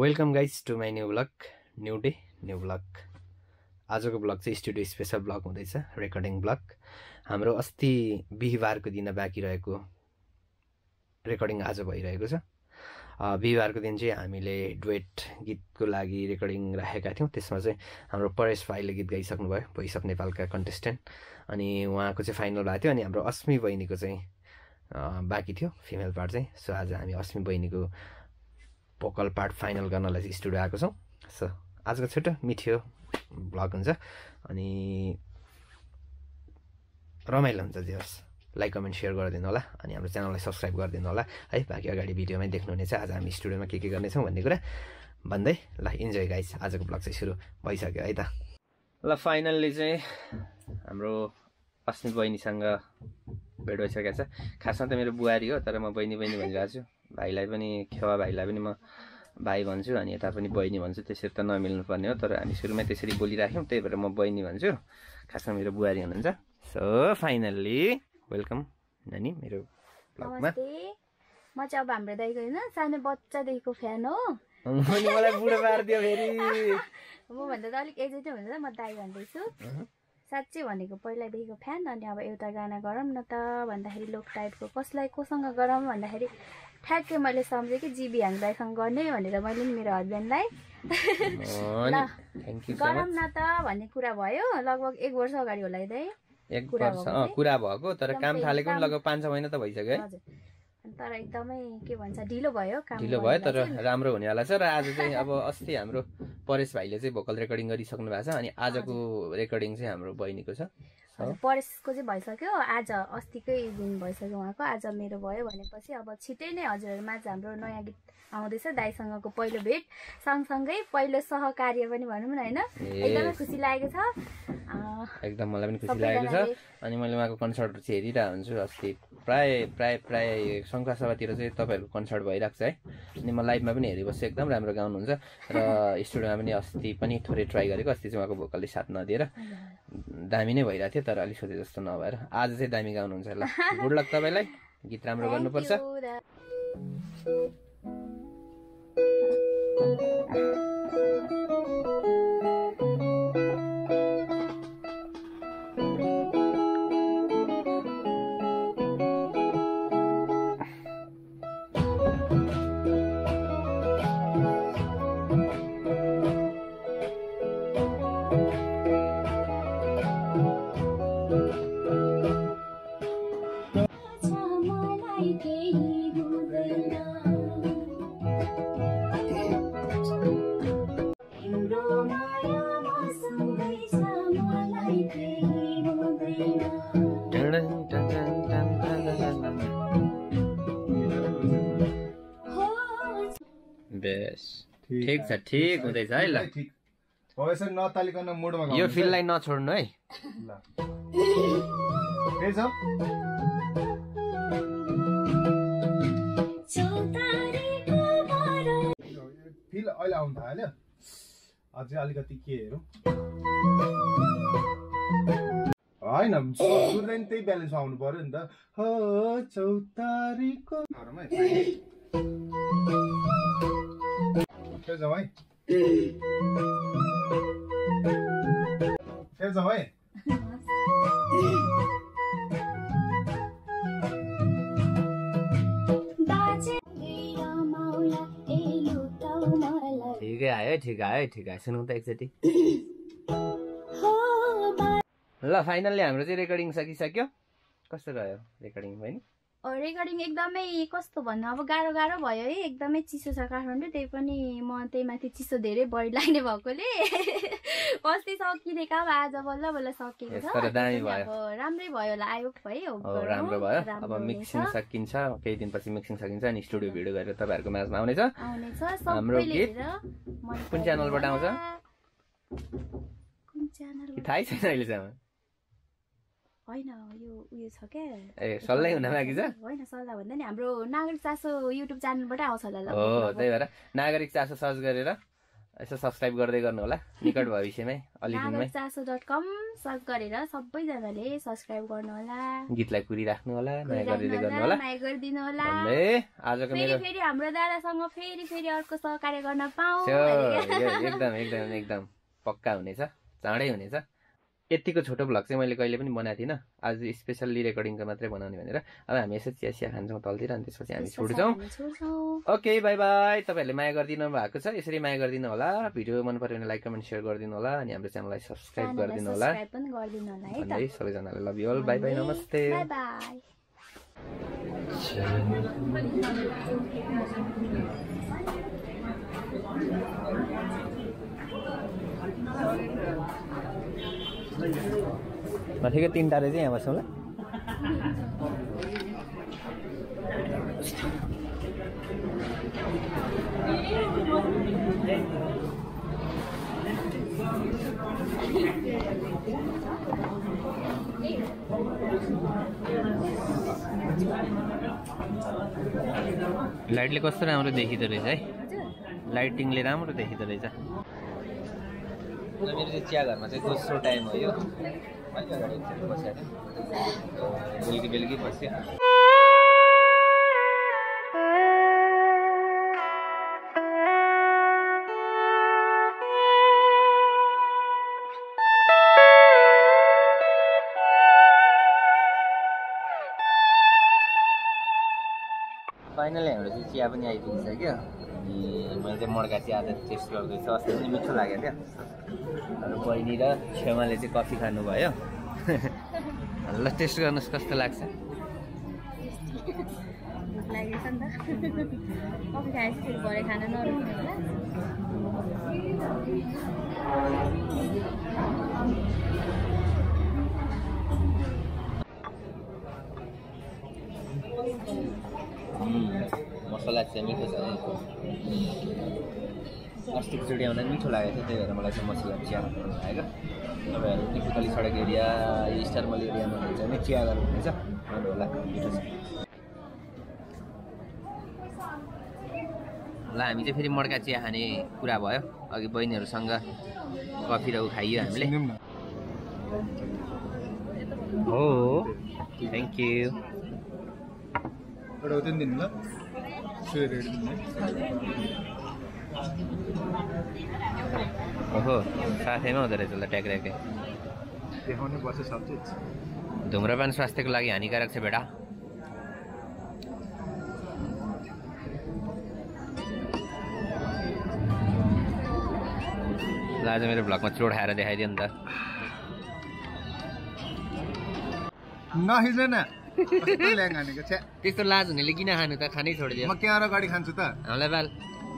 Welcome guys to my new vlog new day new vlog आजको vlog चाहिँ studio special vlog हुँदैछ recording vlog हाम्रो अस्ति बिहिबारको दिन बाँकी रहेको रेकर्डिङ आज भइरहेको छ। बिहिबारको दिन चाहिँ हामीले डुएट गीतको लागि रेकर्डिङ राखेका थियौँ। त्यसमा चाहिँ हाम्रो परेश भाइले गीत गाइसक्नुभयो भोइस अफ नेपालका कन्टेस्टेन्ट अनि उहाँको चाहिँ फाइनल भएको थियो अनि हाम्रो अस्मी बहिनीको चाहिँ बाँकी थियो फिमेल पार्ट चाहिँ। सो आज हामी अस्मी बहिनीको भोकल पार्ट फाइनल गर्नलाई चाहिँ स्टुडियो आएको छौँ। सो आजको छिटो मिठो ब्लग हुन्छ। अनि रमाइलो हुन्छ जे होस्। लाइक कमेन्ट सेयर गरिदिनु होला। अनि हाम्रो च्यानललाई सब्सक्राइब गरिदिनु होला। है बाँकी अगाडि भिडियोमै देख्नुहुनेछ। आज हामी स्टुडियोमा के के गर्नेछौँ भन्ने कुरा। भन्दै ल इन्जोय गाइस आजको ब्लग चाहिँ सुरु भइसक्यो है त। ल फाइनल्ली चाहिँ हाम्रो अस्मित बहिनीसँग भेट भइसकेको छ। खासमा त मेरो बुहारी हो तर म बहिनी बहिनी भनिरहेको छु। भाइलाई पनि खेवा भाइलाई पनि म भाइ भन्छु अनि यता पनि बहिनी भन्छु त्यसरी त नमिल्नु पर्ने हो तर हामी सुरुमै त्यसरी बोलिराख्यौँ त्यही भएर म बहिनी भन्छु। खासमा मेरो बुहारी हुनुहुन्छ। सो फाइनल्ली वेलकम नानी मेरो ब्लगमा। म चाहिँ अब हाम्रो दाइको होइन सानो बच्चादेखिको फ्यान हो। मलाई बुढो पारिदियो फेरि। मभन्दा त अलिक हुन्छ म दाइ भन्दैछु। साँच्चै भनेको पहिल्यैदेखिको फ्यान अनि अब एउटा गाना गरौँ न त भन्दाखेरि लोक टाइपको कसलाई कोसँग गरौँ भन्दाखेरि ठ्याक्कै मैले सम्झेँ कि जिबी हाङ दाइसँग गर्ने भनेर मैले नि मेरो हस्बेन्डलाई ल गरौँ न त भन्ने कुरा भयो। लगभग एक वर्ष अगाडि होला है दाइ एक वर्ष? कुरा भएको तर काम थालेको पनि लगभग पाँच छ महिना त भइसक्यो है। हजुर। तर एकदमै के भन्छ ढिलो भयो काम ढिलो भयो तर। राम्रो हुनेवाला छ र आज चाहिँ अब अस्ति हाम्रो परेश भाइले चाहिँ भोकल रेकर्डिङ गरिसक्नु भएको छ अनि आजको रेकर्डिङ चाहिँ हाम्रो बहिनीको छ। परेशको चाहिँ भइसक्यो। आज अस्तिकै दिन भइसक्यो उहाँको। आज मेरो भयो भनेपछि अब छिटै नै हजुरहरूमाझ हाम्रो नयाँ गीत आउँदैछ दाईसँगको पहिलो भेट। सँगसँगै पहिलो सहकार्य पनि भनौँ न होइन? एकदमै खुसी लागेको छ। एकदम मलाई पनि खुसी लागेको छ। अनि मैले उहाँको कन्सर्टहरू चाहिँ हेरिरहेको हुन्छु अस्ति। प्राय प्राय प्राय शङ्खा सभातिर चाहिँ तपाईँहरूको कन्सर्ट भइरहेको छ है? अनि म लाइभमा पनि हेरेपछि एकदम राम्रो गाउनुहुन्छ। र स्टुडियोमा पनि अस्ति पनि थोरै ट्राई गरेको अस्ति चाहिँ उहाँको भोकलले साथ नदिएर। दामी नै भइरहेको थियो तर अलिक सोचे जस्तो नभएर। आज चाहिँ दामी गाउनुहुन्छ ल। गुड लक तपाईँलाई। गीत राम्रो गर्नुपर्छ। ठिक छ ठिक हुँदैछ है ल। हो यसरी नतालिकन मुडमा यो फिललाई नछोड्नु है। ल। के छ। फिल अहिले आउनु थाल्यो। अझै अलिकति के हेरौँ। होइन सुन्दै नि त्यही ब्यालेन्स आउनु पर्यो नि त। हो चौतारीको। घरमा है। मलाई ठिकै आयो ठिक आयो ठिक आयो सुनौँ त एकचोटि हो ल फाइनल्ली हाम्रो चाहिँ रेकर्डिङ सकिसक्यो. कस्तो रह्यो रेकर्डिङ बहिनी? रेकर्डिङ एकदमै कस्तो भन्नु अब गाह्रो गाह्रो भयो है एकदमै चिसो छ काठमाडौँ त्यही पनि म त्यही माथि चिसो धेरै बढी लाग्ने भएकोले अस्ति सकिने काम आज बल्ल बल्ल सकिएको Yes, छ तर दामी त्यही पनि भयो। अब राम्रै भयो होला आयोग है राम्रो भयो अब मिक्सिङ। सकिन्छ केही दिनपछि मिक्सिङ सकिन्छ अनि स्टुडियो भिडियो गरेर तपाईँहरूको माझमा आउनेछ आउनेछ हाम्रो गीत कुन च्यानलबाट आउँछ? थाहै छैन अहिलेसम्म होइन यो उयो छ क्या ए सल्लाह हुन बाँकी छ होइन सल्लाह भन्दा नि हाम्रो नागरिक चासो युट्युब च्यानलबाटै आउँछ होला हो त्यही भएर नागरिक चासो सर्च गरेर यसो सब्सक्राइब गर्दै गर्नु होला निकट भविष्यमै अलि दिनमै चासो डट कम सर्च गरेर सबैजनाले सब्सक्राइब गर्नु होला। गीतलाई कुरिराख्नु होला माया गरिदिँदै गर्नु होला। माया गरिदिनु होला। आजको मेरो फेरि हाम्रो दादासँग फेरि फेरि अर्को सहकार्य गर्न पाऊँ एकदम एकदम एकदम पक्का हुनेछ चाँडै हुनेछ। यतिको छोटो भ्लग चाहिँ मैले कहिले पनि बनाएको थिइनँ। आज स्पेसल्ली रेकर्डिङको मात्रै बनाउने भनेर। अब हामी यसो चिया चिया खान्छौँ तलतिर अनि त्यसपछि हामी छुट्छौँ। ओके बाई बाई तपाईँहरूले माया गरिदिनु भएको छ। यसरी माया गरिदिनु होला। भिडियो मन पऱ्यो भने लाइक कमेन्ट सेयर गरिदिनु होला। अनि हाम्रो च्यानललाई सब्सक्राइब गरिदिनु होला। भन्दै सबैजनालाई love you all bye bye नमस्ते। बाई बाई माथिको तिनवटा रहेछ यहाँ बसौँ ल लाइटले कस्तो राम्रो देखिँदो रहेछ है। लाइटिङले राम्रो देखिँदो रहेछ। मेरो चाहिँ चिया घरमा चाहिँ दोस्रो टाइम हो यो बेलुकी बेलुकी बस्यो फाइनली हाम्रो चाहिँ चिया पनि आइपुगिसक्यो अनि मैले चाहिँ मड्का चिया आज टेस्ट गर्दैछु। अस्ति पनि मिठो लाग्यो क्या अरू बहिनी र छेमाले चाहिँ कफी खानुभयो। ल टेस्ट गर्नुहोस् कस्तो लाग्छ? भोक लागेछ नि त कफी खाएपछि फेरि भरे खाना नरोक्ने होला मसला चाहिँ मिठो छ है अस्तिकोचोटि आउँदा मिठो लागेको थियो त्यही भएर मलाई चाहिँ मसला चिया खानु लागेको तपाईँहरू टिपिकली सडक एरिया स्टारमल एरियामा हुन्छ भने चिया गर्नुहुन्छ। खानु होला मिठो छ। ल हामी चाहिँ फेरि मड्का चिया खाने कुरा भयो। अघि बहिनीहरूसँग कफी र ऊ खाइयो हामीले। हो थ्याङ्क यू एउटा उतै दिनु ल। सुएर दिनु ओहो साथैमा हुँदो रहेछ ल ट्याक्राकै देखाउनै पर्छ सब चिज धुम्रपान स्वास्थ्यको लागि हानिकारक छ बेटा। ल आज मेरो भ्लगमा चोट खाएर देखाइदियो नि त नखिच्नु न त्यस्तो लाज हुनेले किन खानु त? खानै छोडिदियो। म क्यामेरा अगाडि खान्छु त। हामीलाई बाल।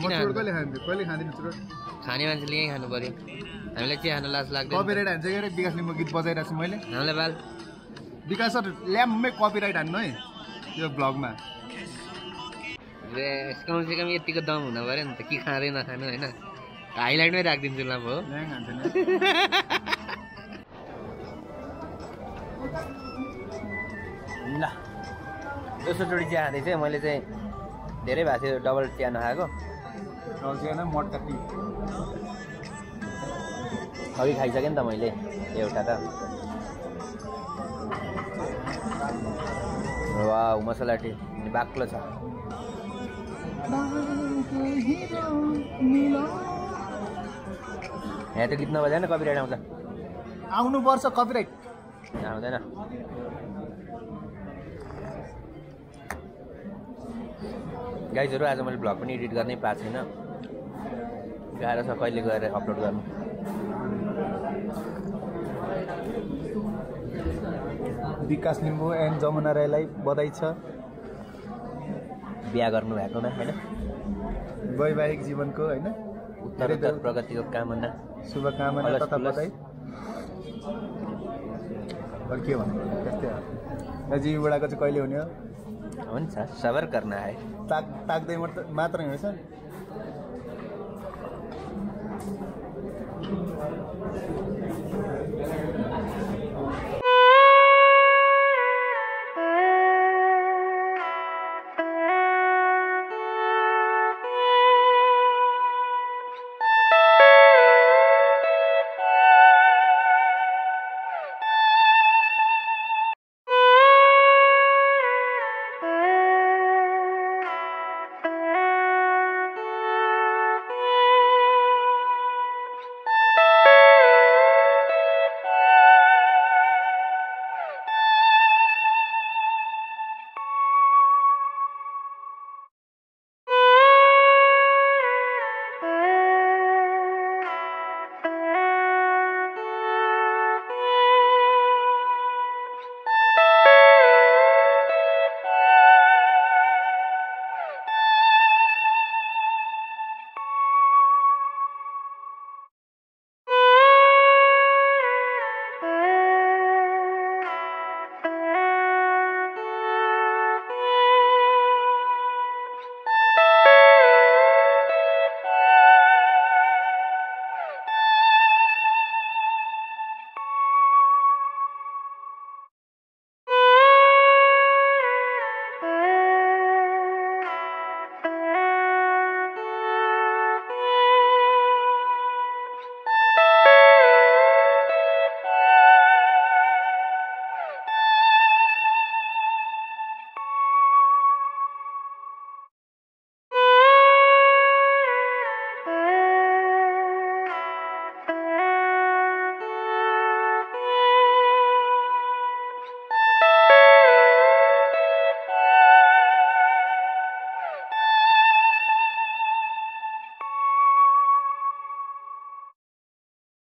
चुरोट खानु त? कहिले खान्छु कहिले खाँदिनँ चुरोट खाने मान्छेले यहीँ खानु पर्यो। हामीलाई चिया खानु लाज लाग्दैन। कपिराइट हान्छ के अरे विकासले म गीत बजाइरहेको छु मैले। हामीलाई बाल। विकास सर ल्याम्मै कपिराइट हान्नु है यो ब्लगमा। रे, कमसे कम यतिको दम हुनु पऱ्यो नि त। के खाँदै नखानु होइन? हाइलाइटमै राखिदिन्छु ल म ल। दोस्रोचोटि चिया खाँदै चाहिँ मैले चाहिँ धेरै भएको थियो डबल चिया नखाएको। रल्सिएन मट्का टी अघि खाइसकेँ नि त मैले एउटा त। वा मसला टी बाक्लो छ। यहाँ त गीत नबजाएन कपिराइट आउँछ। आउनुपर्छ कपिराइट। आउँदैन। गाइजहरू आज मैले भ्लग पनि एडिट गर्नै पाएको छैन। गाह्रो छ कहिले गएर अपलोड गर्नु। विकास लिम्बू एन्ड जमुना राईलाई बधाई छ। बिहा गर्नु भएकोमा होइन? वैवाहिक जीवनको होइन? उत्तरोत्तर प्रगतिको कामना। शुभकामना तथा। बधाई। अरू के भन्नु? त्यस्तै हो। दाजु बुढाको चाहिँ कहिले हुने हो? हुन्छ सबर गर्न आए ताक ताक्दै मात्रै हुन्छ